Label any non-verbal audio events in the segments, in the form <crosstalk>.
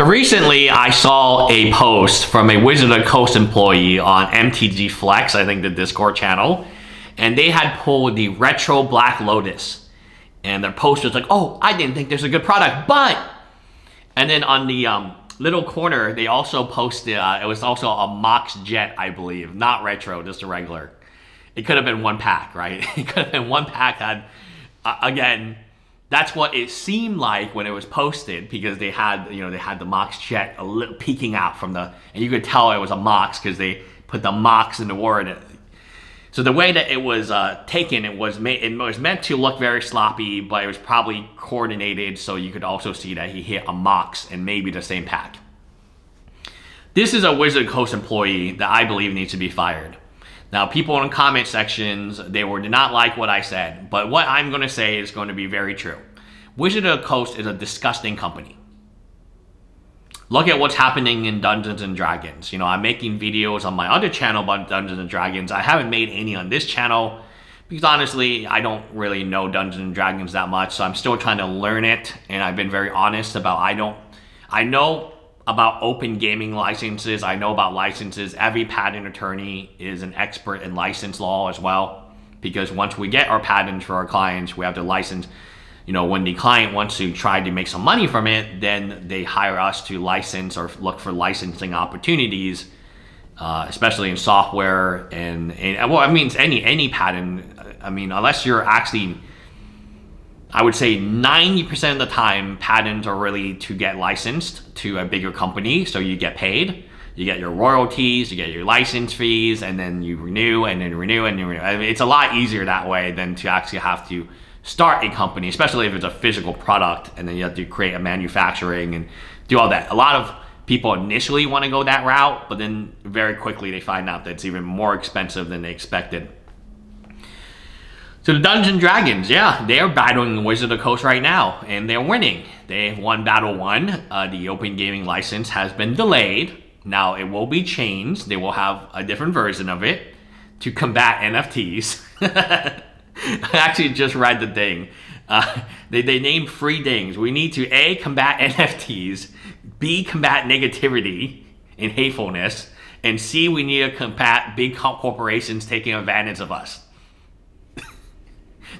So recently, I saw a post from a Wizard of Coast employee on MTG Flex, I think the Discord channel, and they had pulled the Retro Black Lotus. And their post was like, oh, I didn't think there's a good product, but... And then on the um, little corner, they also posted, uh, it was also a Mox Jet, I believe. Not Retro, just a regular. It could have been one pack, right? <laughs> It could have been one pack had, uh, again, that's what it seemed like when it was posted because they had, you know, they had the Mox jet a little peeking out from the, and you could tell it was a Mox because they put the Mox in the word. So the way that it was uh, taken, it was made, it was meant to look very sloppy, but it was probably coordinated so you could also see that he hit a Mox and maybe the same pack. This is a Wizard Coast employee that I believe needs to be fired. Now, people in comment sections, they were did not like what I said, but what I'm going to say is going to be very true. Wizard of the Coast is a disgusting company. Look at what's happening in Dungeons and Dragons. You know, I'm making videos on my other channel about Dungeons and Dragons. I haven't made any on this channel because honestly, I don't really know Dungeons and Dragons that much, so I'm still trying to learn it, and I've been very honest about I don't I know about open gaming licenses. I know about licenses. Every patent attorney is an expert in license law as well. Because once we get our patents for our clients, we have to license. You know, when the client wants to try to make some money from it, then they hire us to license or look for licensing opportunities, uh, especially in software and, and well, I mean, any any patent. I mean, unless you're actually I would say 90% of the time, patents are really to get licensed to a bigger company, so you get paid. You get your royalties, you get your license fees, and then you renew and then renew and then renew. I mean, it's a lot easier that way than to actually have to start a company, especially if it's a physical product, and then you have to create a manufacturing and do all that. A lot of people initially want to go that route, but then very quickly they find out that it's even more expensive than they expected. So the Dungeon Dragons, yeah, they are battling the Wizard of the Coast right now, and they're winning. They won Battle 1. Uh, the Open Gaming license has been delayed. Now, it will be changed. They will have a different version of it to combat NFTs. <laughs> I actually just read the thing. Uh, they, they named three things. We need to A, combat <laughs> NFTs, B, combat negativity and hatefulness, and C, we need to combat big corporations taking advantage of us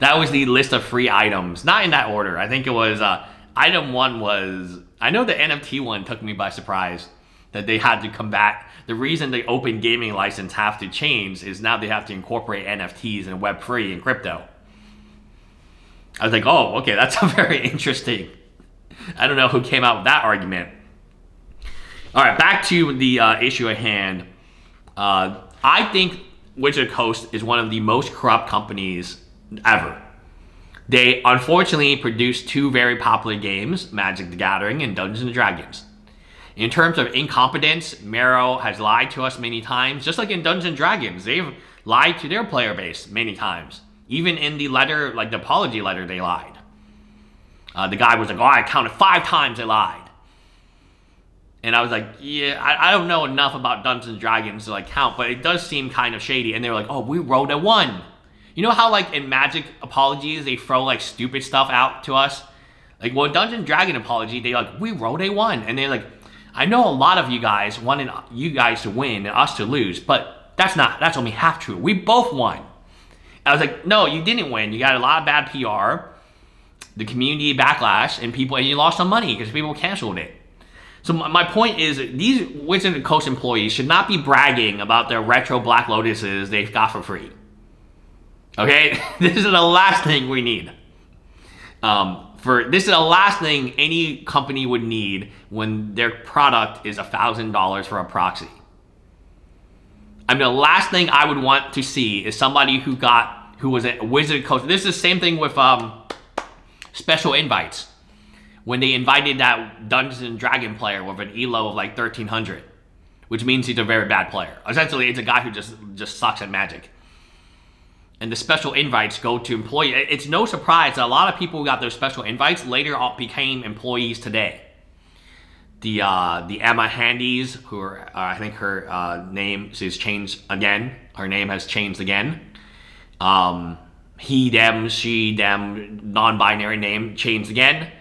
that was the list of free items. Not in that order. I think it was uh, item one was I know the NFT one took me by surprise that they had to come back. The reason the open gaming license have to change is now they have to incorporate NFTs and Web3 and crypto. I was like, oh, okay, that's <laughs> very interesting. I don't know who came out with that argument. All right, back to the uh, issue at hand. Uh, I think Wizard Coast is one of the most corrupt companies ever. They unfortunately produced two very popular games, Magic the Gathering and Dungeons and Dragons. In terms of incompetence, Mero has lied to us many times, just like in Dungeons and Dragons. They've lied to their player base many times. Even in the letter, like the apology letter, they lied. Uh, the guy was like, oh, I counted five times they lied. And I was like, yeah, I, I don't know enough about Dungeons and Dragons to like count, but it does seem kind of shady. And they were like, oh, we rolled a one. You know how like in Magic apologies they throw like stupid stuff out to us? Like well Dungeon Dragon apology, they like, we wrote a one. And they're like, I know a lot of you guys wanted you guys to win and us to lose, but that's not that's only half true. We both won. I was like, no, you didn't win. You got a lot of bad PR, the community backlash, and people and you lost some money because people canceled it. So my point is, these Wizard Coast employees should not be bragging about their retro Black Lotuses they've got for free. Okay, <laughs> this is the last thing we need. Um, for this is the last thing any company would need when their product is a thousand dollars for a proxy. I mean, the last thing I would want to see is somebody who got who was a wizard coach. This is the same thing with um, special invites. When they invited that Dungeons and Dragon player with an elo of like 1300, which means he's a very bad player. Essentially, it's a guy who just just sucks at Magic and the special invites go to employees. It's no surprise that a lot of people who got those special invites later became employees today. The uh, the Emma Handies, who are, uh, I think her uh, name is changed again. Her name has changed again. Um, he, them, she, them, non-binary name changed again.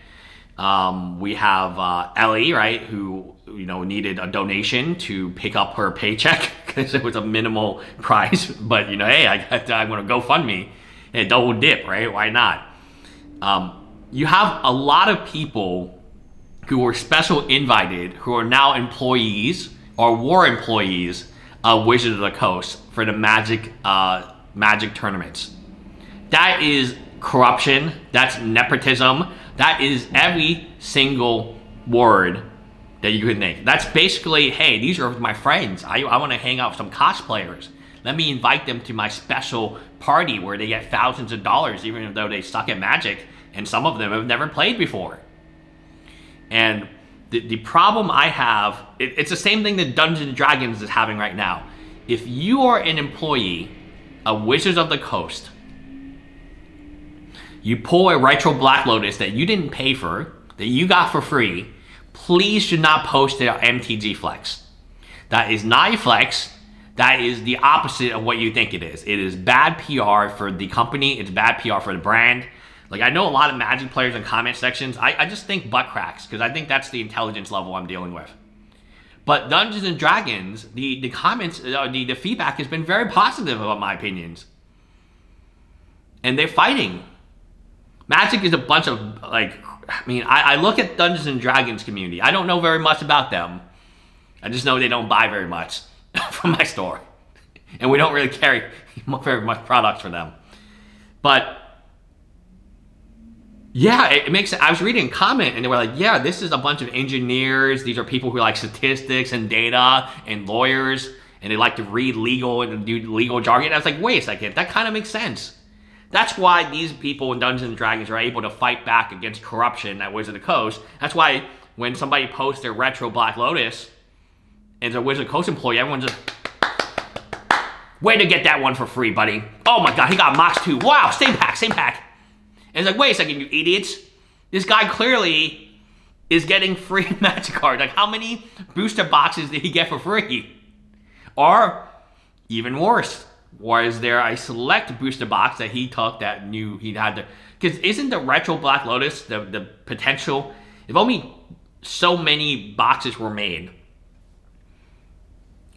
Um, we have uh, Ellie, right, who you know needed a donation to pick up her paycheck <laughs> <laughs> it was a minimal price. <laughs> But you know, hey, I got I'm gonna GoFundMe and double dip, right? Why not? Um, you have a lot of people who were special invited who are now employees or were employees of Wizard of the Coast for the Magic uh, Magic tournaments. That is corruption. That's nepotism. That is every single word that you could make. That's basically, hey, these are my friends. I, I want to hang out with some cosplayers. Let me invite them to my special party where they get thousands of dollars, even though they suck at Magic, and some of them have never played before. And the, the problem I have, it, it's the same thing that Dungeons & Dragons is having right now. If you are an employee of Wizards of the Coast, you pull a retro Black Lotus that you didn't pay for, that you got for free, please do not post on MTG Flex. That is not a flex. That is the opposite of what you think it is. It is bad PR for the company. It's bad PR for the brand. Like I know a lot of Magic players in comment sections. I, I just think butt cracks because I think that's the intelligence level I'm dealing with. But Dungeons and Dragons, the the comments, uh, the the feedback has been very positive about my opinions, and they're fighting. Magic is a bunch of like, I mean, I, I look at Dungeons and Dragons community. I don't know very much about them. I just know they don't buy very much <laughs> from my store, and we don't really carry <laughs> very much products for them. But yeah, it, makes. I was reading a comment and they were like, "Yeah, this is a bunch of engineers. These are people who like statistics and data and lawyers, and they like to read legal and do legal jargon." And I was like, "Wait a second, that kind of makes sense." That's why these people in Dungeons and Dragons are able to fight back against corruption at Wizard of the Coast. That's why when somebody posts their retro Black Lotus and it's a Wizard of the Coast employee, everyone just Way to get that one for free, buddy. Oh my god, he got Mox too. Wow, same pack, same pack. And it's like, wait a second, you idiots. This guy clearly is getting free <laughs> magic cards. Like, how many booster boxes did he get for free? Or, even worse, was there a select booster box that he took that knew he had to... Because isn't the Retro Black Lotus the, the potential... If only so many boxes were made,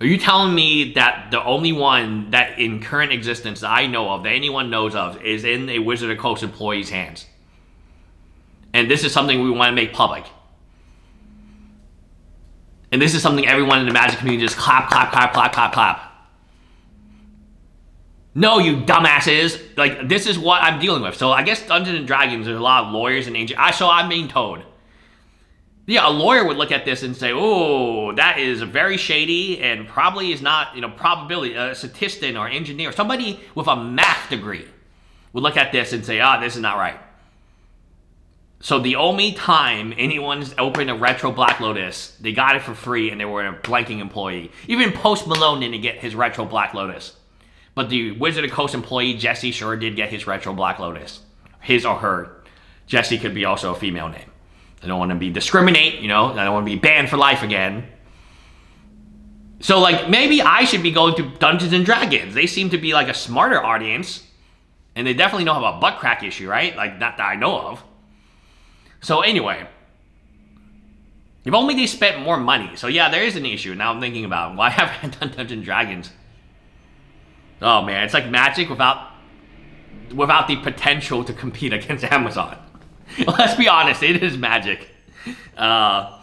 are you telling me that the only one that in current existence that I know of, that anyone knows of, is in a Wizard of Coast employee's hands? And this is something we want to make public. And this is something everyone in the Magic community just clap, clap, clap, clap, clap, clap. No, you dumbasses. Like, this is what I'm dealing with. So I guess Dungeons and Dragons, there's a lot of lawyers and agents. I so I'm being told yeah, a lawyer would look at this and say, oh, that is very shady and probably is not, you know, probability, a statistician or engineer, somebody with a math degree would look at this and say, ah, oh, this is not right. So the only time anyone's opened a retro Black Lotus, they got it for free and they were a blanking employee. Even Post Malone didn't get his retro Black Lotus. But the Wizard of Coast employee, Jesse, sure did get his retro Black Lotus. His or her. Jesse could be also a female name. I don't want to be discriminate, you know, I don't want to be banned for life again. So like maybe I should be going to Dungeons and Dragons. They seem to be like a smarter audience. And they definitely don't have a butt crack issue, right? Like not that I know of. So anyway. If only they spent more money. So yeah, there is an issue. Now I'm thinking about why <laughs> haven't I done Dungeons and Dragons? Oh man, it's like magic without without the potential to compete <laughs> against Amazon. <laughs> Let's be honest, it is magic. Uh,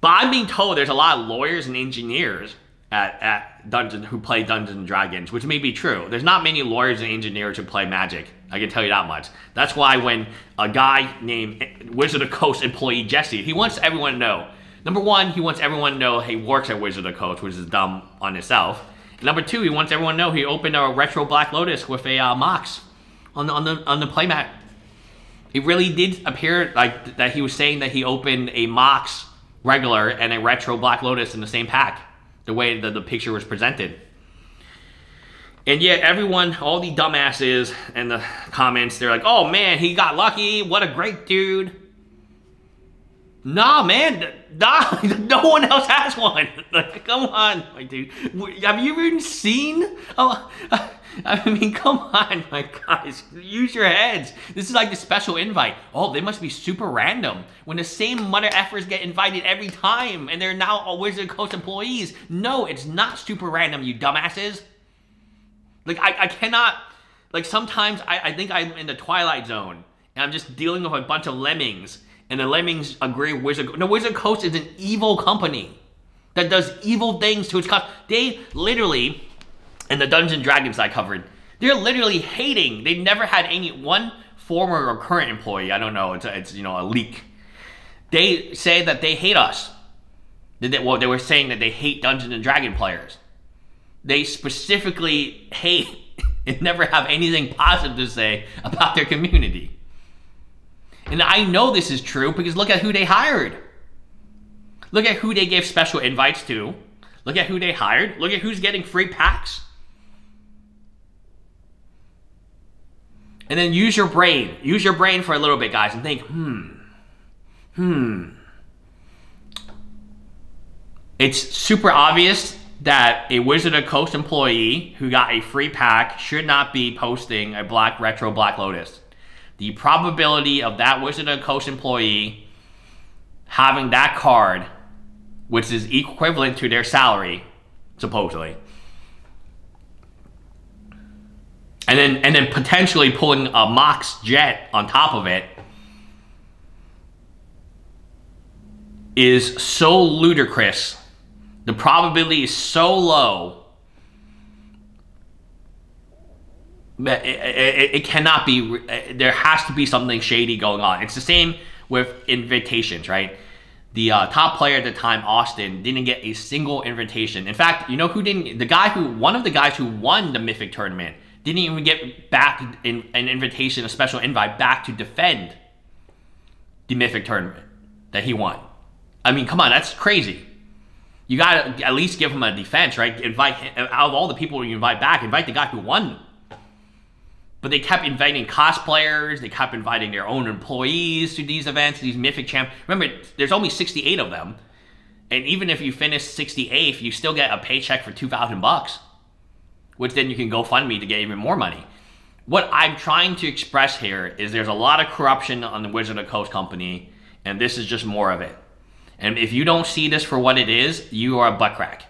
but I'm being told there's a lot of lawyers and engineers at, at Dungeons who play Dungeons and Dragons, which may be true. There's not many lawyers and engineers who play Magic. I can tell you that much. That's why when a guy named Wizard of Coast employee Jesse, he wants everyone to know. Number one, he wants everyone to know he works at Wizard of Coast, which is dumb on itself. And number two, he wants everyone to know he opened a retro Black Lotus with a uh, Mox on the on the on the playmat it really did appear like that he was saying that he opened a Mox regular and a retro Black Lotus in the same pack, the way that the picture was presented. And yet everyone, all the dumbasses in the comments, they're like, oh man, he got lucky. What a great dude. Nah, man, nah, <laughs> no one else has one. <laughs> Like, come on, my dude. Have you even seen? Oh, <laughs> I mean, come on, my guys. Use your heads. This is like the special invite. Oh, they must be super random. When the same mother effers get invited every time, and they're now a Wizard Coast employees. No, it's not super random, you dumbasses. Like, I, I cannot. Like, sometimes I, I think I'm in the Twilight Zone, and I'm just dealing with a bunch of lemmings and the Lemmings agree Wizard. No, Wizard Coast is an evil company that does evil things to its customers. They literally, in the Dungeon Dragons I covered, they're literally hating. They never had any one former or current employee. I don't know. It's a, it's you know a leak. They say that they hate us. They, well, they were saying that they hate Dungeons and Dragon players. They specifically hate <laughs> and never have anything positive to say about their community. And I know this is true because look at who they hired. Look at who they gave special invites to. Look at who they hired. Look at who's getting free packs. And then use your brain. Use your brain for a little bit, guys, and think, hmm, hmm. It's super obvious that a Wizard of Coast employee who got a free pack should not be posting a Black Retro Black Lotus the probability of that Wizard Coast employee having that card, which is equivalent to their salary, supposedly, and then and then potentially pulling a Mox jet on top of it is so ludicrous. The probability is so low it, it, it, cannot be there has to be something shady going on. It's the same with invitations right? The uh, top player at the time austin didn't get a single invitation. In fact you know who didn't the guy who one of the guys who won the mythic tournament didn't even get back in, an invitation a special invite back to defend the mythic tournament that he won. I mean come on that's crazy. You gotta at least give him a defense right? Invite out of all the people you invite back invite the guy who won but they kept inviting cosplayers, they kept inviting their own employees to these events, these Mythic Champ. Remember, there's only 68 of them. And even if you finish 68th, you still get a paycheck for 2,000 bucks, which then you can go fund me to get even more money. What I'm trying to express here is there's a lot of corruption on the Wizard of Coast company, and this is just more of it. And if you don't see this for what it is, you are a butt crack.